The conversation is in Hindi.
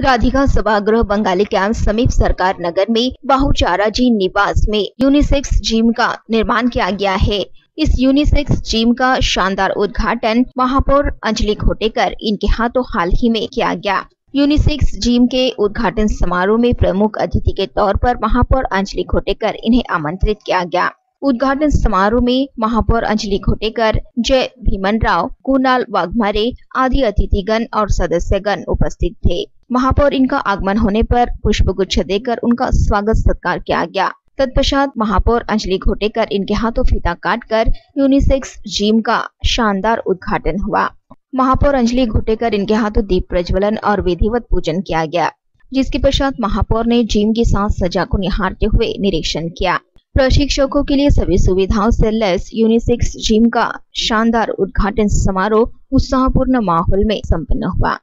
राधिका सभागृह बंगाली कैंप समीप सरकार नगर में बाहुचारा जी निवास में यूनिसेक्स जिम का निर्माण किया गया है। इस यूनिसेक्स जिम का शानदार उद्घाटन महापौर अंजलि खोटेकर, इनके हाथों हाल ही में किया गया। यूनिसेक्स जिम के उद्घाटन समारोह में प्रमुख अतिथि के तौर पर महापौर अंजलि खोटेकर इन्हें आमंत्रित किया गया। उद्घाटन समारोह में महापौर अंजलि खोटेकर, जय भीमन राव, कुणाल वाघमारे आदि अतिथिगण और सदस्यगण उपस्थित थे। महापौर इनका आगमन होने पर पुष्प गुच्छ देकर उनका स्वागत सत्कार किया गया। तत्पश्चात महापौर अंजलि घोटेकर इनके हाथों फीता काटकर यूनिसेक्स जिम का शानदार उद्घाटन हुआ। महापौर अंजलि घोटेकर इनके हाथों दीप प्रज्वलन और विधिवत पूजन किया गया, जिसके पश्चात महापौर ने जिम की साथ सजा को निहारते हुए निरीक्षण किया। प्रशिक्षकों के लिए सभी सुविधाओं से लेस यूनिसेक्स जिम का शानदार उद्घाटन समारोह उत्साहपूर्ण माहौल में संपन्न हुआ।